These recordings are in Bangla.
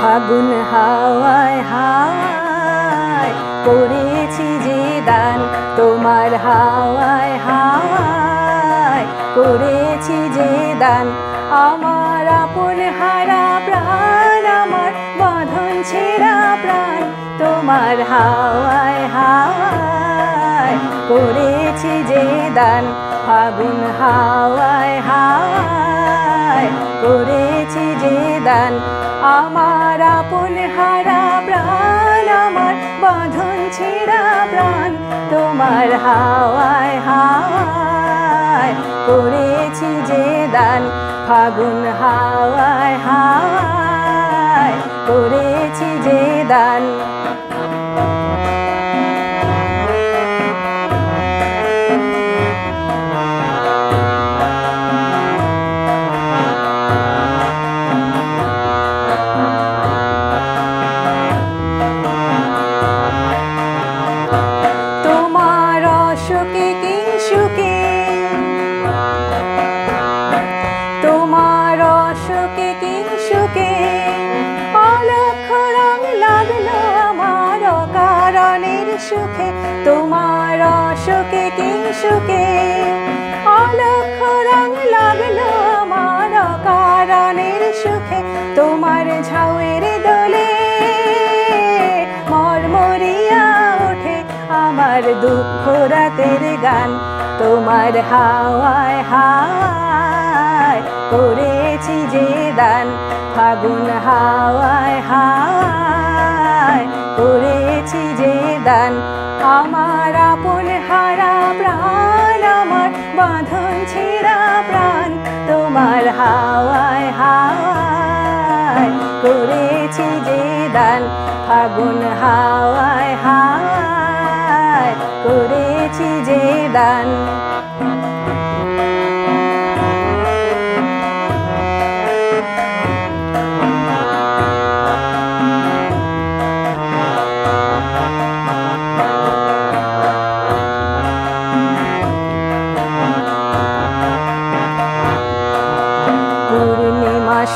ফাগুন হাওয়ায় হাওয়ায় করেছি যে দান তোমার হাওয়ায় হাওয়ায় করেছি যে দান। আমার আপন হারা প্রাণ, আমার বাঁধন ছেঁড়া প্রাণ তোমার হাওয়ায় হাওয়ায় করেছি যে দান। ফাগুন হাওয়ায় হাওয়ায় করেছি যে দান। আমার আপন হারা প্রাণ, আমার বাঁধন ছেঁড়া প্রাণ তোমার হাওয়ায় হাওয়ায় করেছি যে দান। ফাগুন হাওয়ায় হাওয়ায় করেছি যে দান। কিংসুকে অলক্ষ রং লাগল আমার অকারণের সুখে। তোমার অসুখে কিংসুকে অলক্ষ রং লাগল আমার অকারণের সুখে। তোমার ঝাউয়ের দোলে মরমরিয়া ওঠে আমার দুঃখ রাতের গান। তোমার হাওয়ায় হাওয়ায় করেছি যে দান, ফাগুন হাওয়ায় হাওয়ায় করেছি যে দান, আমার আপন হারা প্রাণ, আমার বাঁধন ছেঁড়া প্রাণ, তোমার হাওয়ায় হাওয়ায় করেছি যে দান, ফাগুন হাওয়ায় হাওয়ায় করেছি যে দান।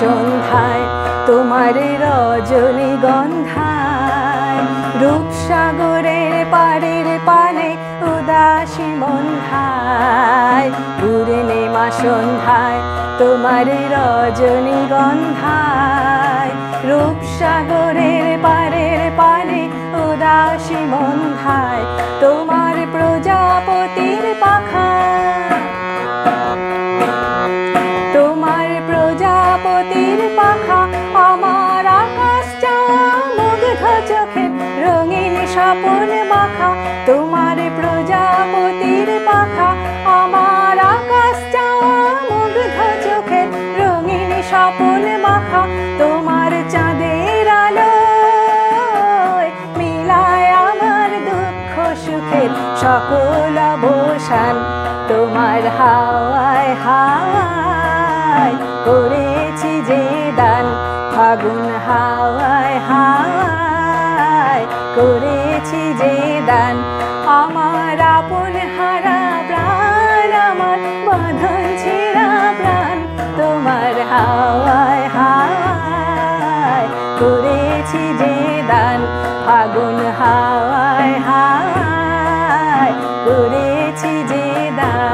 সন্ধ্যায় তোমার রজনী গন্ধায় রূপসাগরের পারের পানে উদাসী মন্ধায় পূর্ণিমা সন্ধ্যায় তোমার রজনী স্বপন মাখা, তোমার প্রজাপতির পাখা, আমার আকাশ মুগ্ধ রঙিন মাখা, তোমার চাঁদের আলো মিলায় আমার দুঃখ সুখের সকল অবসান, তোমার হাওয়ায় হাওয়ায় করেছি যে দান, ফাগুন হাওয়ায় করেছি যে দান। আমার আপন হারা প্রাণ, আমার বাঁধন ছেঁড়া প্রাণ। তোমার হাওয়ায় হাওয়ায় করেছি যে দান। ফাগুন হাওয়ায় হাওয়ায় করেছি যে দান।